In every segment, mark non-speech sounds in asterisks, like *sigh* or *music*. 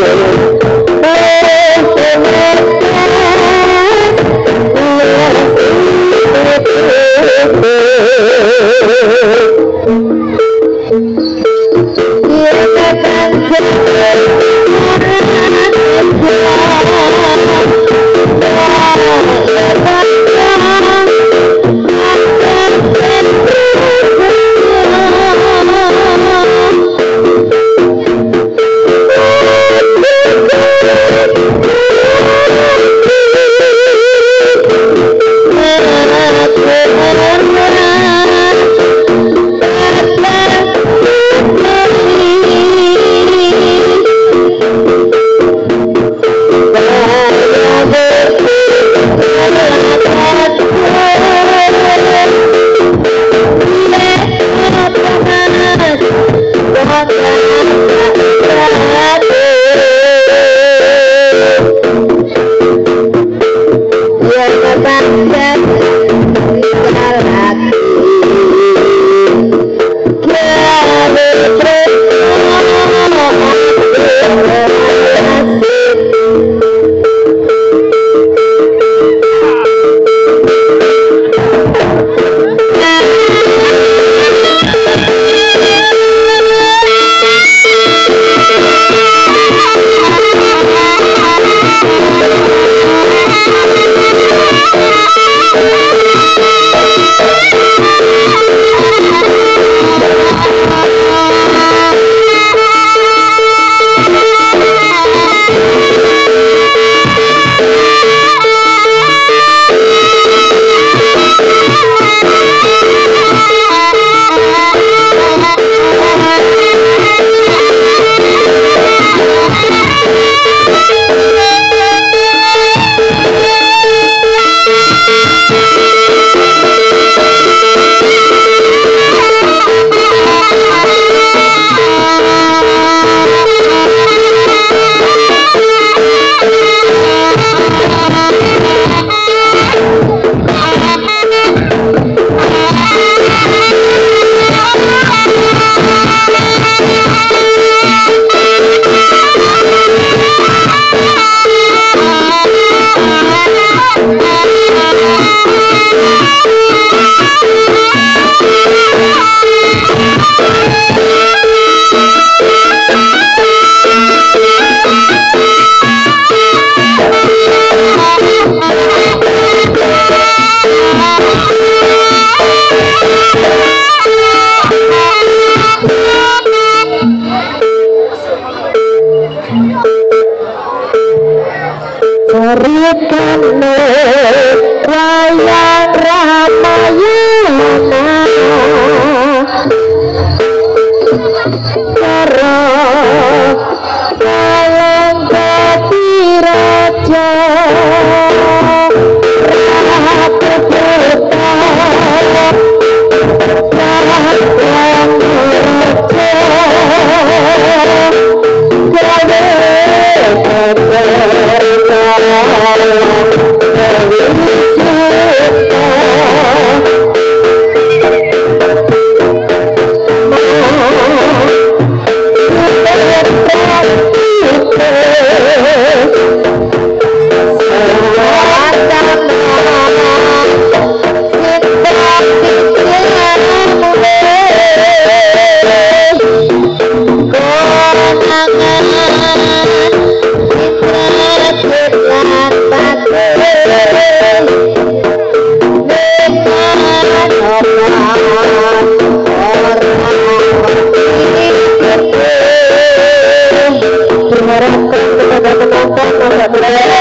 Thank Amen.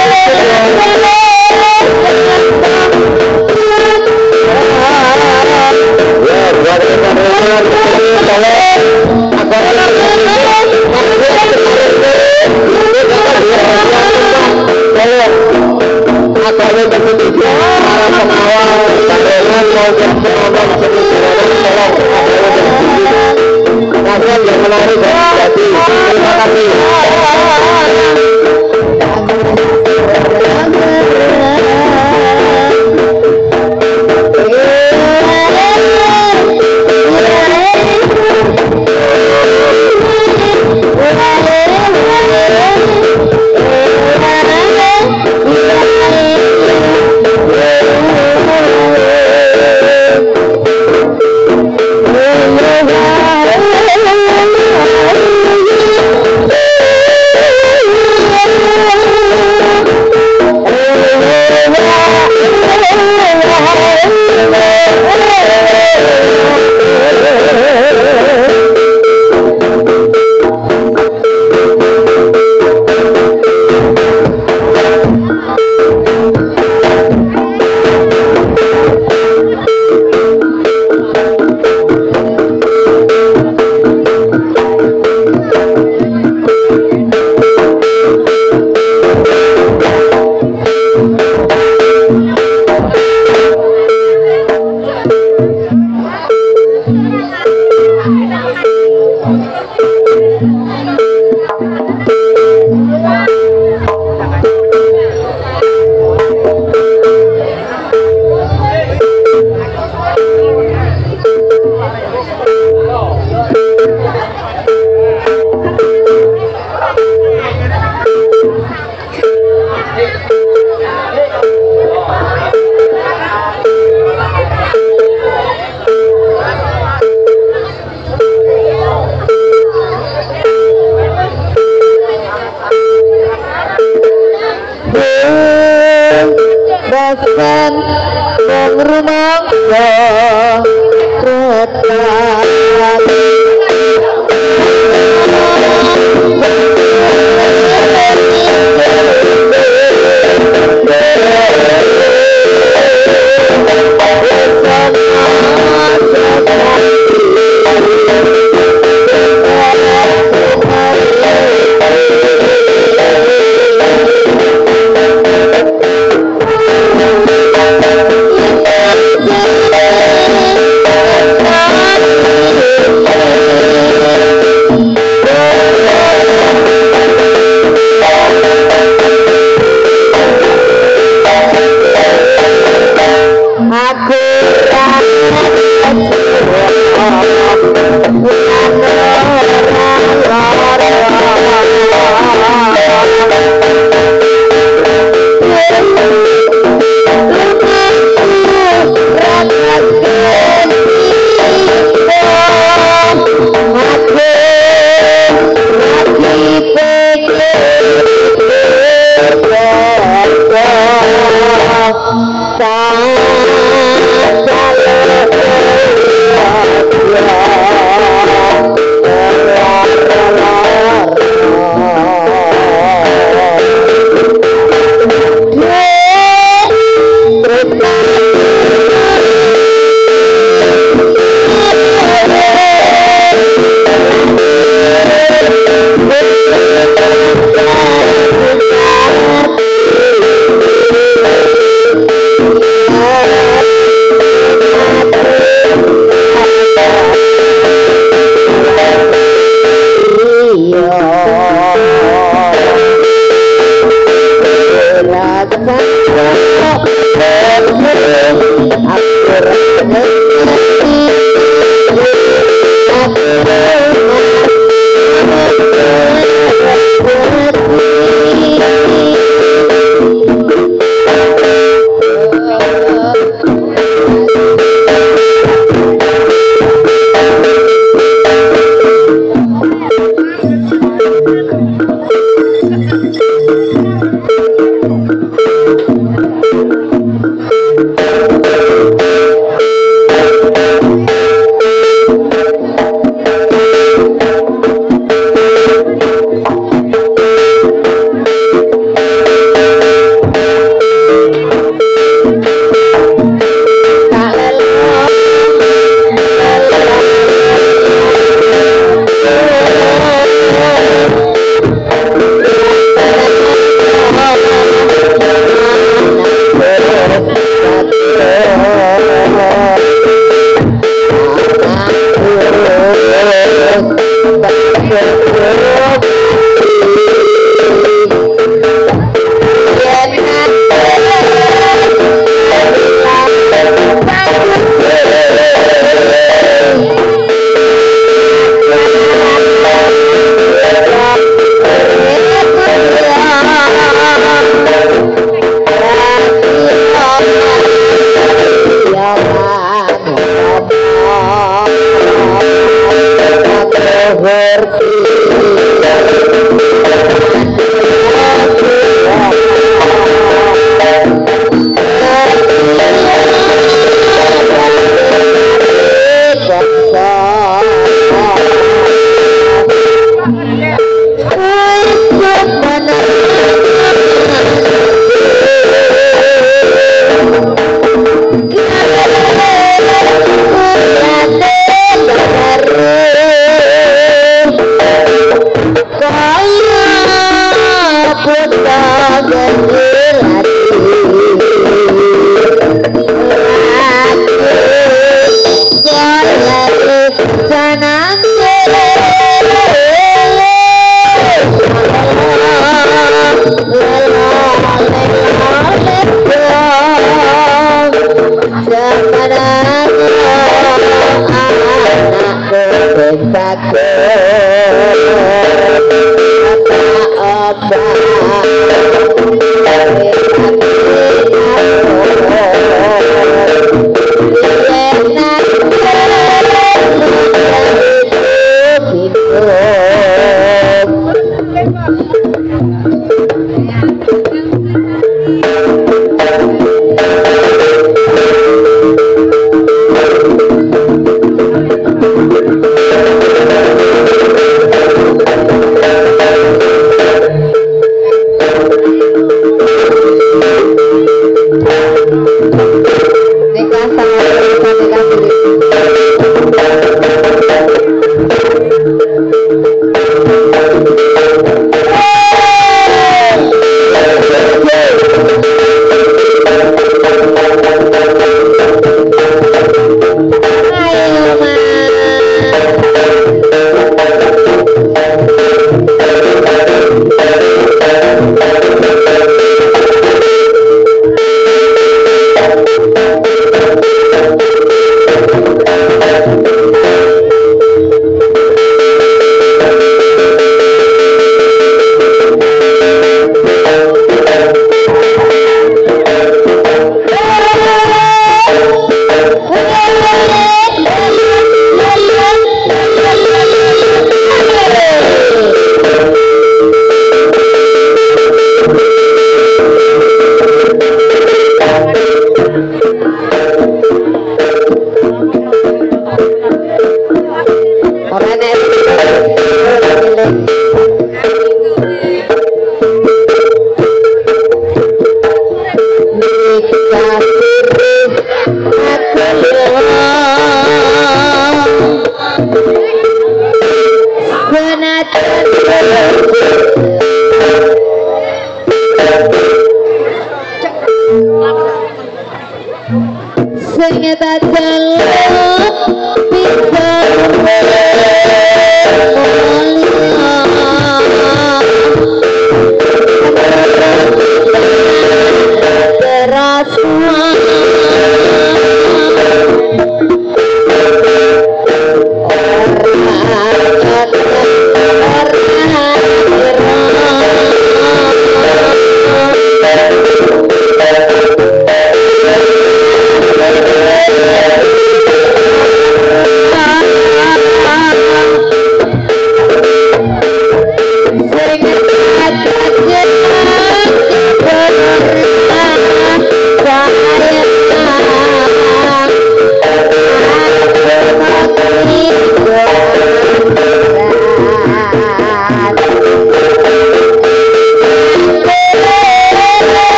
Thank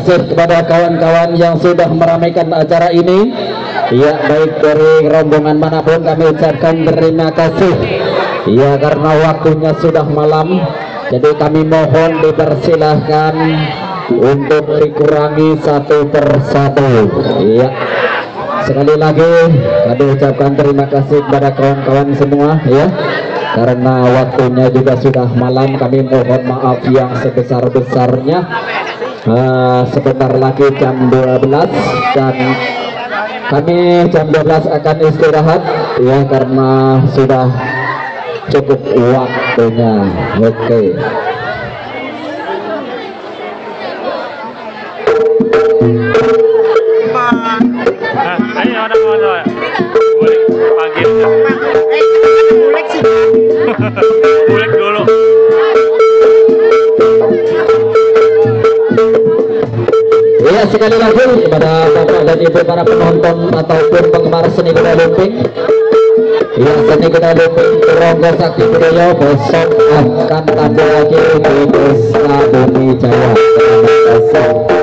kasih kepada kawan-kawan yang sudah meramaikan acara ini. Ya, baik dari rombongan mana pun kami ucapkan terima kasih. Ya, karena waktunya sudah malam, jadi kami mohon dipersilahkan untuk dikurangi satu persatu. Ya. Sekali lagi kami ucapkan terima kasih kepada kawan-kawan semua ya karena waktunya juga sudah malam kami mohon maaf yang sebesar-besarnya uh, sebentar lagi jam 12 dan kami jam 12 akan istirahat ya karena sudah cukup waktunya. Oke. Okay. Nah, ini *laughs* sekali lagi kepada bapak dan ibu para penonton ataupun penggemar seni kuda lumping. Ya seni kuda lumping Turonggo Sakti Budaya besok akan tampil lagi di Desa Bumi Jawa Terima kasih